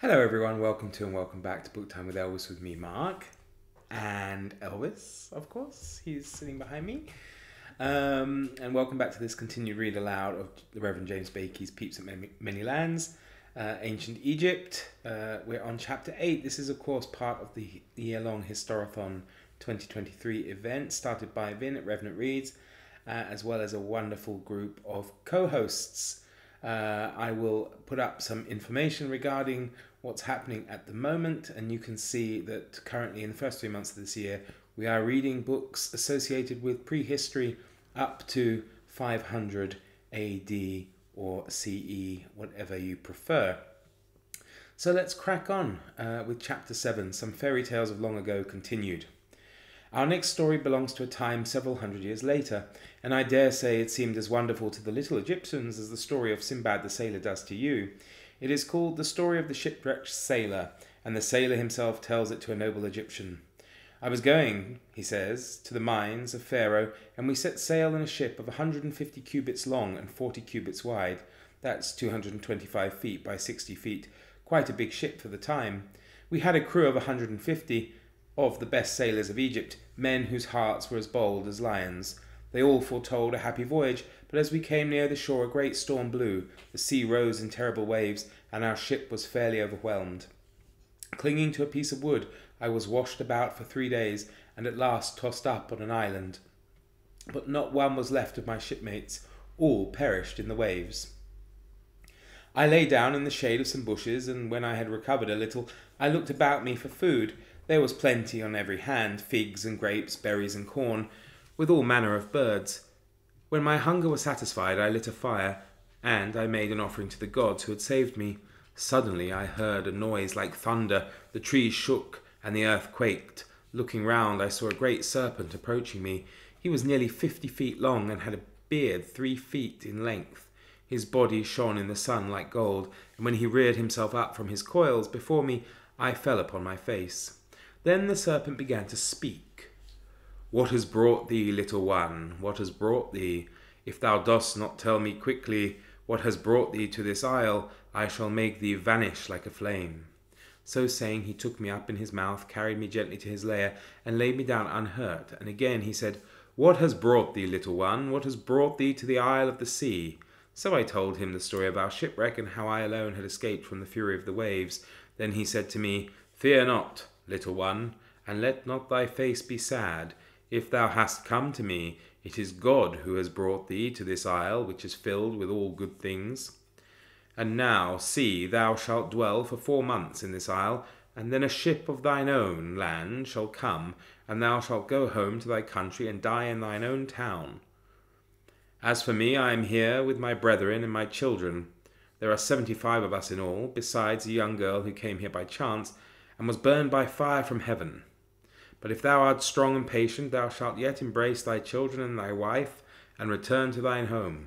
Hello, everyone. Welcome to and welcome back to Book Time with Elvis with me, Mark, and Elvis, of course. He's sitting behind me. Um, and welcome back to this continued read aloud of the Reverend James Baikie's Peeps at Many, Lands, uh, Ancient Egypt. Uh, we're on chapter 8. This is, of course, part of the year long Historathon 2023 event started by Vin at Revenant Reads, uh, as well as a wonderful group of co hosts. Uh, I will put up some information regarding what's happening at the moment, and you can see that currently in the first three months of this year, we are reading books associated with prehistory up to 500 AD or CE, whatever you prefer. So let's crack on uh, with chapter 7 Some Fairy Tales of Long Ago continued. Our next story belongs to a time several hundred years later, and I dare say it seemed as wonderful to the little Egyptians as the story of Sinbad the Sailor does to you. It is called The Story of the Shipwrecked Sailor, and the sailor himself tells it to a noble Egyptian. I was going, he says, to the mines of Pharaoh, and we set sail in a ship of 150 cubits long and 40 cubits wide. That's 225 feet by 60 feet, quite a big ship for the time. We had a crew of 150 of the best sailors of Egypt, men whose hearts were as bold as lions. They all foretold a happy voyage, but as we came near the shore, a great storm blew, the sea rose in terrible waves, and our ship was fairly overwhelmed. Clinging to a piece of wood, I was washed about for three days, and at last tossed up on an island. But not one was left of my shipmates, all perished in the waves. I lay down in the shade of some bushes, and when I had recovered a little, I looked about me for food. There was plenty on every hand figs and grapes, berries and corn, with all manner of birds. When my hunger was satisfied, I lit a fire, and I made an offering to the gods who had saved me. Suddenly I heard a noise like thunder, the trees shook, and the earth quaked. Looking round, I saw a great serpent approaching me. He was nearly fifty feet long and had a beard three feet in length. His body shone in the sun like gold, and when he reared himself up from his coils before me, I fell upon my face. Then the serpent began to speak. What has brought thee, little one? What has brought thee? If thou dost not tell me quickly what has brought thee to this isle, I shall make thee vanish like a flame. So saying, he took me up in his mouth, carried me gently to his lair, and laid me down unhurt. And again he said, What has brought thee, little one? What has brought thee to the isle of the sea? So I told him the story of our shipwreck, and how I alone had escaped from the fury of the waves. Then he said to me, Fear not, little one, and let not thy face be sad. If thou hast come to me, it is God who has brought thee to this isle, which is filled with all good things. And now, see, thou shalt dwell for four months in this isle, and then a ship of thine own land shall come, and thou shalt go home to thy country and die in thine own town. As for me, I am here with my brethren and my children. There are seventy five of us in all, besides a young girl who came here by chance, and was burned by fire from heaven. But if thou art strong and patient, thou shalt yet embrace thy children and thy wife, and return to thine home.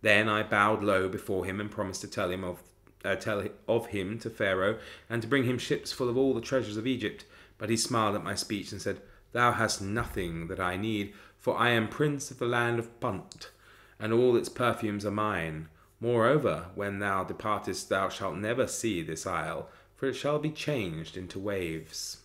Then I bowed low before him and promised to tell him of uh, tell of him to Pharaoh, and to bring him ships full of all the treasures of Egypt. But he smiled at my speech and said, Thou hast nothing that I need, for I am prince of the land of Punt, and all its perfumes are mine. Moreover, when thou departest, thou shalt never see this isle, for it shall be changed into waves.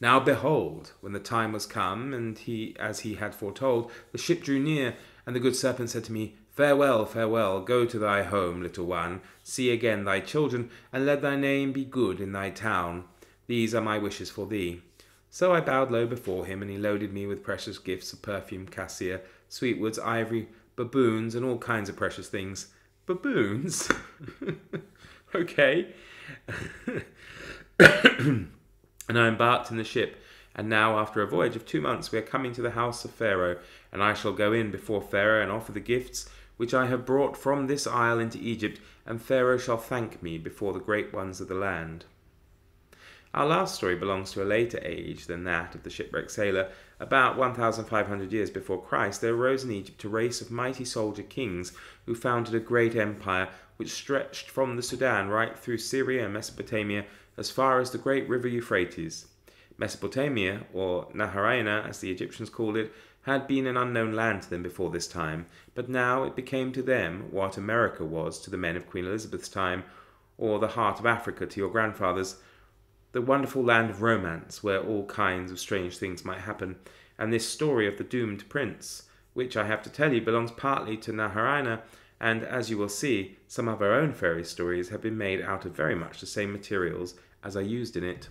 Now behold, when the time was come, and he, as he had foretold, the ship drew near, and the good serpent said to me, Farewell, farewell, go to thy home, little one, see again thy children, and let thy name be good in thy town. These are my wishes for thee. So I bowed low before him, and he loaded me with precious gifts of perfume, cassia, sweetwoods, ivory, baboons, and all kinds of precious things. Baboons? okay. and I embarked in the ship and now, after a voyage of two months, we are coming to the house of Pharaoh, and I shall go in before Pharaoh and offer the gifts which I have brought from this isle into Egypt, and Pharaoh shall thank me before the great ones of the land. Our last story belongs to a later age than that of the shipwrecked sailor. About 1,500 years before Christ, there arose in Egypt a race of mighty soldier kings who founded a great empire which stretched from the Sudan right through Syria and Mesopotamia as far as the great river Euphrates. Mesopotamia, or Naharaina as the Egyptians called it, had been an unknown land to them before this time, but now it became to them what America was to the men of Queen Elizabeth's time, or the heart of Africa to your grandfathers, the wonderful land of romance where all kinds of strange things might happen, and this story of the doomed prince, which I have to tell you belongs partly to Naharaina, and as you will see, some of our own fairy stories have been made out of very much the same materials as are used in it.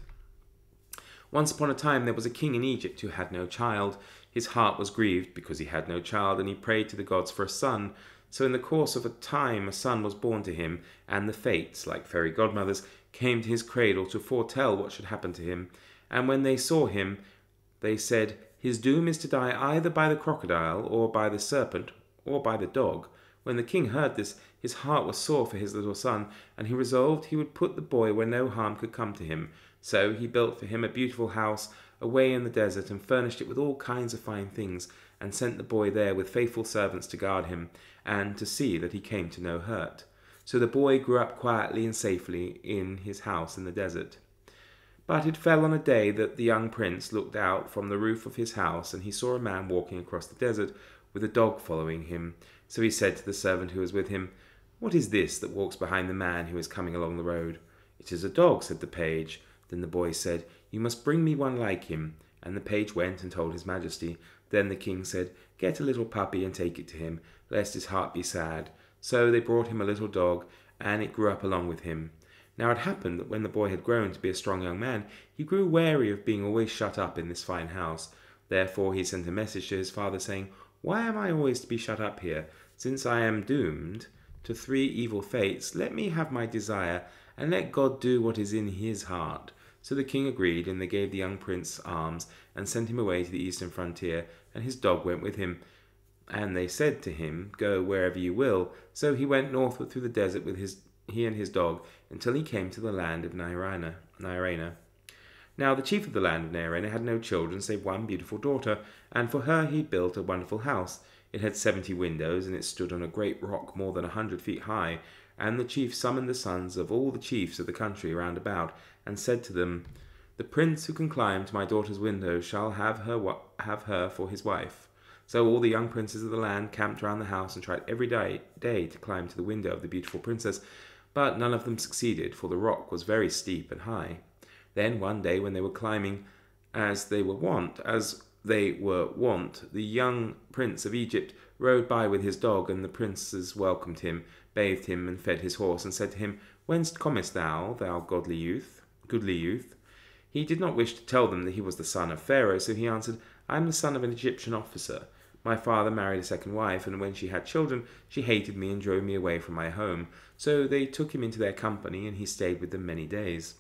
Once upon a time there was a king in Egypt who had no child. His heart was grieved because he had no child, and he prayed to the gods for a son. So in the course of a time a son was born to him, and the fates, like fairy godmothers, came to his cradle to foretell what should happen to him. And when they saw him, they said, His doom is to die either by the crocodile, or by the serpent, or by the dog. When the king heard this, his heart was sore for his little son, and he resolved he would put the boy where no harm could come to him. So he built for him a beautiful house away in the desert, and furnished it with all kinds of fine things, and sent the boy there with faithful servants to guard him, and to see that he came to no hurt. So the boy grew up quietly and safely in his house in the desert. But it fell on a day that the young prince looked out from the roof of his house, and he saw a man walking across the desert with a dog following him. So he said to the servant who was with him, What is this that walks behind the man who is coming along the road? It is a dog, said the page. Then the boy said, You must bring me one like him. And the page went and told his majesty. Then the king said, Get a little puppy and take it to him, lest his heart be sad. So they brought him a little dog, and it grew up along with him. Now it happened that when the boy had grown to be a strong young man, he grew weary of being always shut up in this fine house. Therefore he sent a message to his father, saying, Why am I always to be shut up here? Since I am doomed to three evil fates, let me have my desire, and let God do what is in his heart. So the king agreed, and they gave the young prince arms, and sent him away to the eastern frontier, and his dog went with him. And they said to him, Go wherever you will. So he went northward through the desert with his he and his dog, until he came to the land of Nairana. Nairena. Now the chief of the land of Nairena had no children save one beautiful daughter, and for her he built a wonderful house. It had seventy windows, and it stood on a great rock more than a hundred feet high. And the chief summoned the sons of all the chiefs of the country round about, and said to them, The prince who can climb to my daughter's window shall have her have her for his wife. So all the young princes of the land camped round the house and tried every day, day to climb to the window of the beautiful princess, but none of them succeeded, for the rock was very steep and high. Then one day when they were climbing, as they were wont, as they were wont, the young prince of Egypt rode by with his dog, and the princes welcomed him, bathed him, and fed his horse, and said to him, Whence comest thou, thou godly youth, goodly youth? He did not wish to tell them that he was the son of Pharaoh, so he answered, I am the son of an Egyptian officer. My father married a second wife, and when she had children, she hated me and drove me away from my home. So they took him into their company, and he stayed with them many days.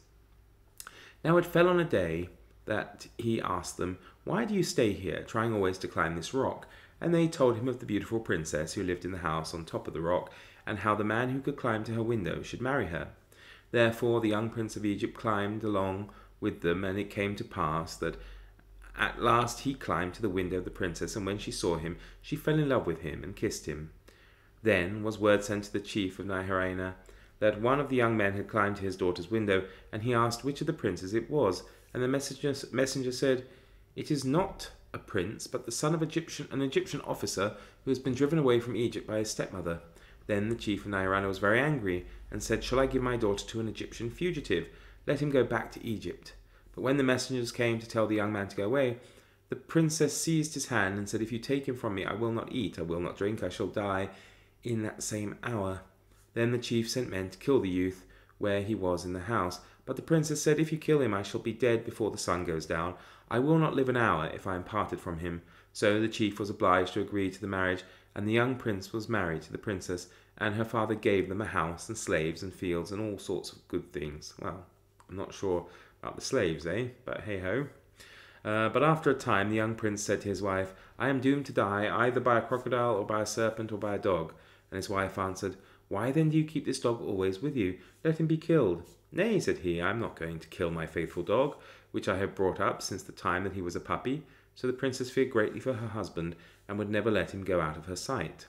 Now it fell on a day that he asked them, Why do you stay here, trying always to climb this rock? And they told him of the beautiful princess who lived in the house on top of the rock, and how the man who could climb to her window should marry her. Therefore the young prince of Egypt climbed along with them, and it came to pass that at last he climbed to the window of the princess, and when she saw him, she fell in love with him and kissed him. Then was word sent to the chief of Naharaina that one of the young men had climbed to his daughter's window, and he asked which of the princes it was, and the messenger, messenger said, It is not a prince, but the son of Egyptian, an Egyptian officer who has been driven away from Egypt by his stepmother. Then the chief of Nairana was very angry, and said, Shall I give my daughter to an Egyptian fugitive? Let him go back to Egypt. But when the messengers came to tell the young man to go away, the princess seized his hand and said, If you take him from me, I will not eat, I will not drink, I shall die in that same hour. Then the chief sent men to kill the youth where he was in the house. But the princess said, If you kill him, I shall be dead before the sun goes down. I will not live an hour if I am parted from him. So the chief was obliged to agree to the marriage, and the young prince was married to the princess, and her father gave them a house and slaves and fields and all sorts of good things. Well, I'm not sure about the slaves, eh? But hey ho. Uh, but after a time, the young prince said to his wife, I am doomed to die either by a crocodile or by a serpent or by a dog. And his wife answered, Why then do you keep this dog always with you? Let him be killed. Nay, said he, I am not going to kill my faithful dog, which I have brought up since the time that he was a puppy. So the princess feared greatly for her husband, and would never let him go out of her sight.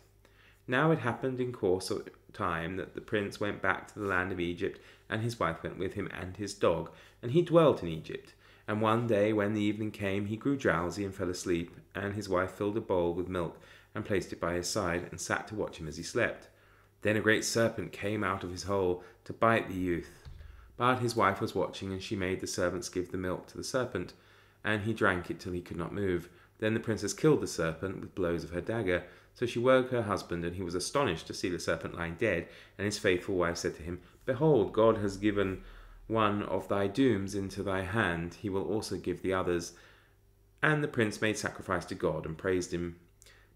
Now it happened in course of time that the prince went back to the land of Egypt, and his wife went with him and his dog, and he dwelt in Egypt. And one day, when the evening came, he grew drowsy and fell asleep, and his wife filled a bowl with milk and placed it by his side, and sat to watch him as he slept. Then a great serpent came out of his hole to bite the youth. But his wife was watching, and she made the servants give the milk to the serpent, and he drank it till he could not move. Then the princess killed the serpent with blows of her dagger. So she woke her husband, and he was astonished to see the serpent lying dead. And his faithful wife said to him, Behold, God has given one of thy dooms into thy hand, he will also give the others. And the prince made sacrifice to God and praised him.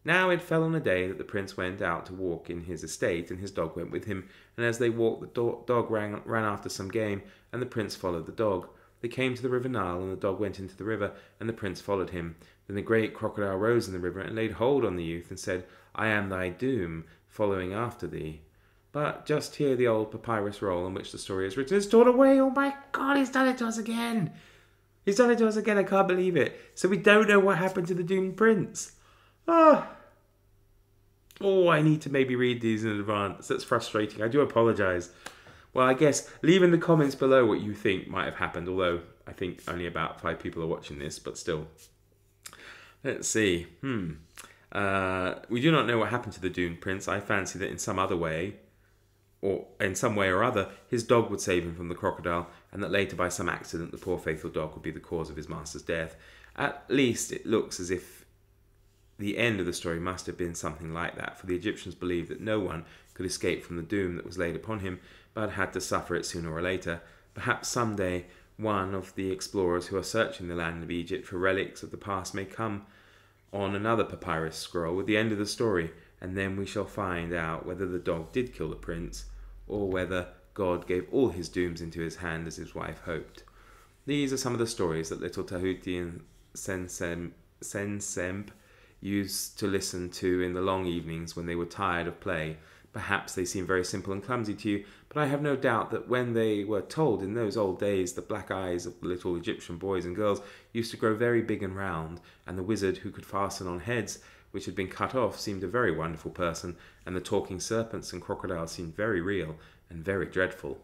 Now it fell on a day that the prince went out to walk in his estate, and his dog went with him. And as they walked, the dog ran, ran after some game, and the prince followed the dog. They came to the river Nile, and the dog went into the river, and the prince followed him. Then the great crocodile rose in the river, and laid hold on the youth, and said, I am thy doom, following after thee. But just hear the old papyrus roll on which the story is written. It's torn away. Oh my God, he's done it to us again. He's done it to us again. I can't believe it. So we don't know what happened to the doomed prince. Oh. Oh, I need to maybe read these in advance. That's frustrating. I do apologize. Well, I guess leave in the comments below what you think might have happened, although I think only about five people are watching this, but still. Let's see. Hmm. Uh, we do not know what happened to the doomed prince. I fancy that in some other way, or in some way or other, his dog would save him from the crocodile, and that later, by some accident, the poor faithful dog would be the cause of his master's death. At least it looks as if the end of the story must have been something like that, for the Egyptians believed that no one could escape from the doom that was laid upon him, but had to suffer it sooner or later. Perhaps some day one of the explorers who are searching the land of Egypt for relics of the past may come on another papyrus scroll with the end of the story and then we shall find out whether the dog did kill the prince, or whether God gave all his dooms into his hand as his wife hoped. These are some of the stories that little Tahuti and Sensem, Sensemp used to listen to in the long evenings when they were tired of play. Perhaps they seem very simple and clumsy to you, but I have no doubt that when they were told in those old days, the black eyes of the little Egyptian boys and girls used to grow very big and round, and the wizard who could fasten on heads which had been cut off, seemed a very wonderful person, and the talking serpents and crocodiles seemed very real and very dreadful.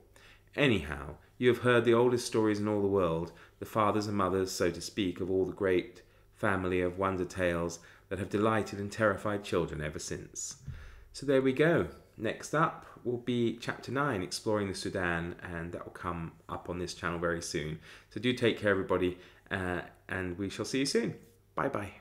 Anyhow, you have heard the oldest stories in all the world, the fathers and mothers, so to speak, of all the great family of wonder tales that have delighted and terrified children ever since. So there we go. Next up will be chapter 9, exploring the Sudan, and that will come up on this channel very soon. So do take care, everybody, uh, and we shall see you soon. Bye bye.